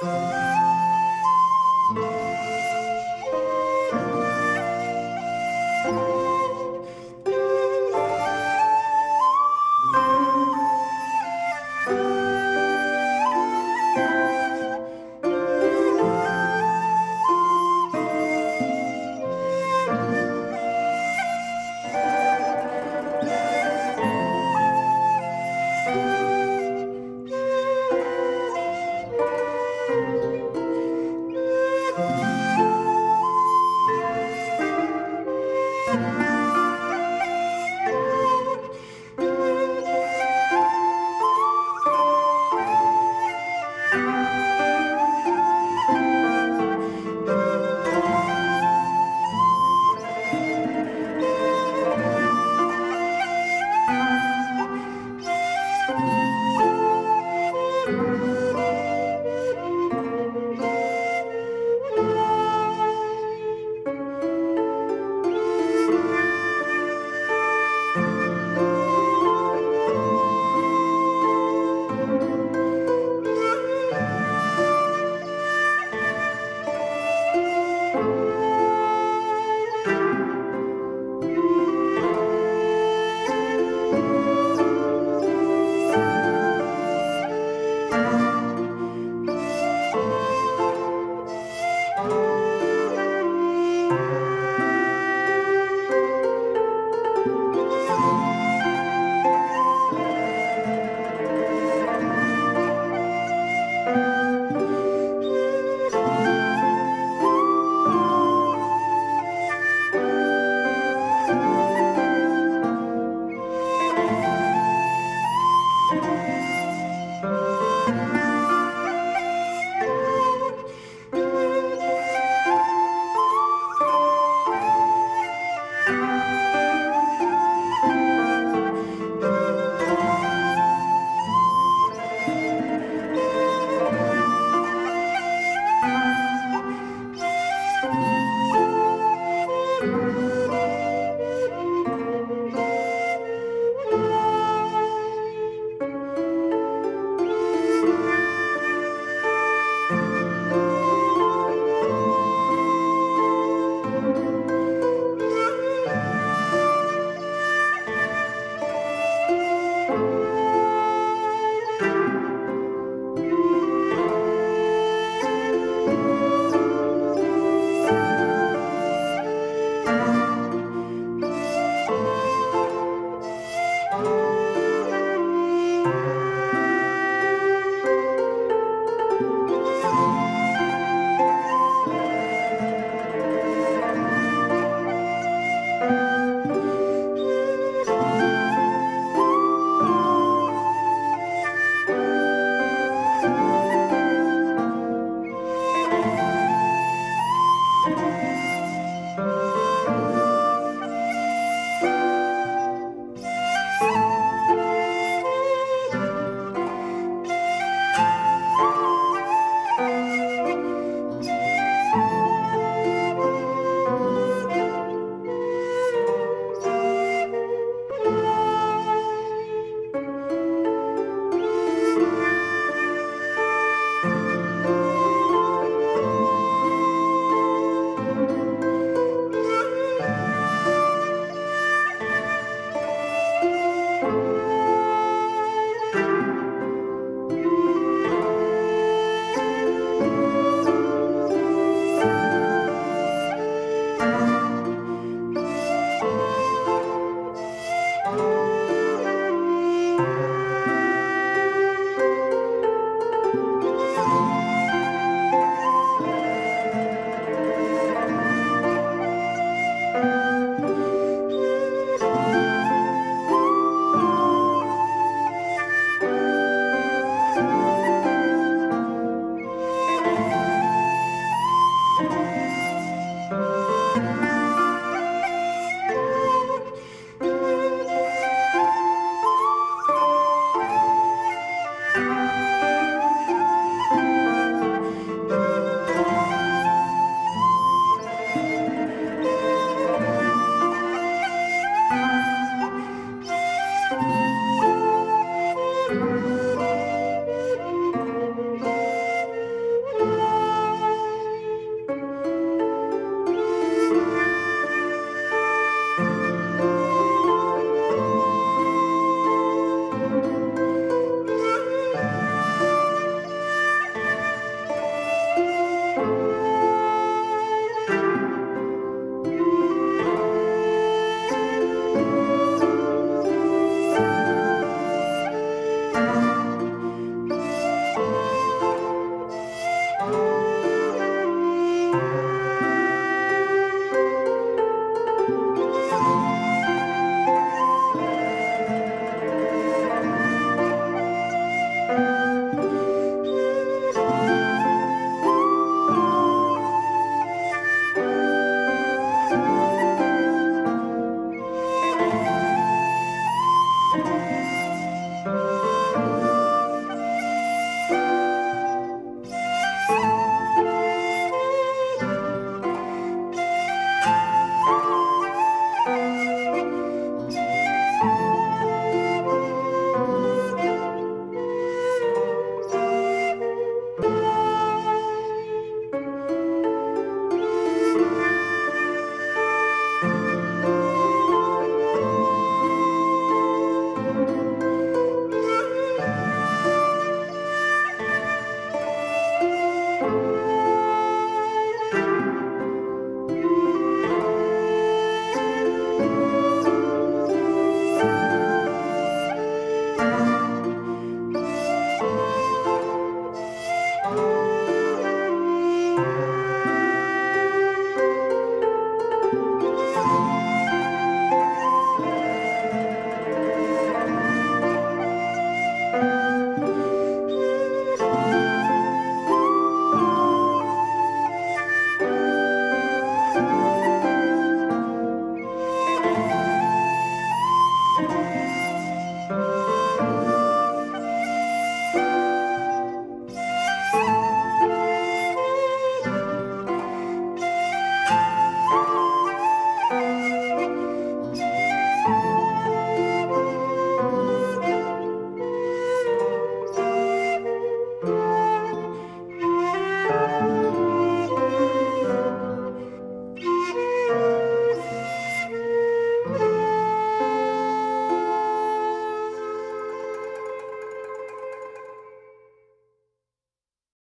Música